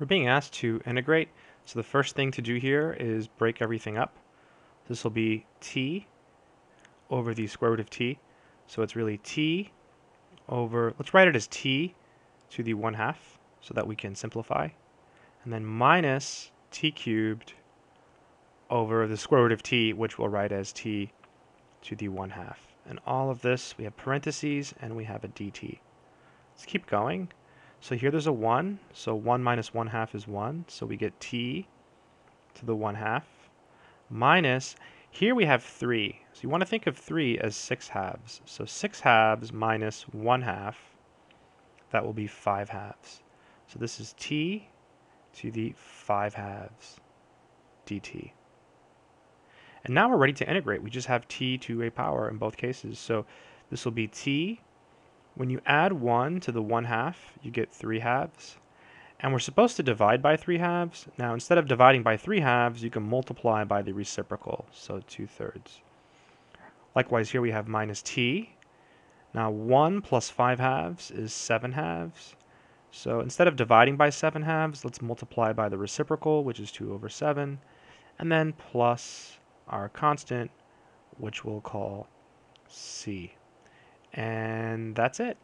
We're being asked to integrate, so the first thing to do here is break everything up. This will be t over the square root of t, so it's really t over, let's write it as t to the 1 half so that we can simplify, and then minus t cubed over the square root of t, which we'll write as t to the 1 half. And all of this, we have parentheses and we have a dt. Let's keep going. So here there's a 1, so 1 minus 1 half is 1, so we get t to the 1 half, minus, here we have 3. So you want to think of 3 as 6 halves. So 6 halves minus 1 half, that will be 5 halves. So this is t to the 5 halves dt. And now we're ready to integrate. We just have t to a power in both cases. So this will be t when you add 1 to the 1 half, you get 3 halves. And we're supposed to divide by 3 halves. Now, instead of dividing by 3 halves, you can multiply by the reciprocal, so 2 thirds. Likewise, here we have minus t. Now, 1 plus 5 halves is 7 halves. So instead of dividing by 7 halves, let's multiply by the reciprocal, which is 2 over 7, and then plus our constant, which we'll call c. And that's it.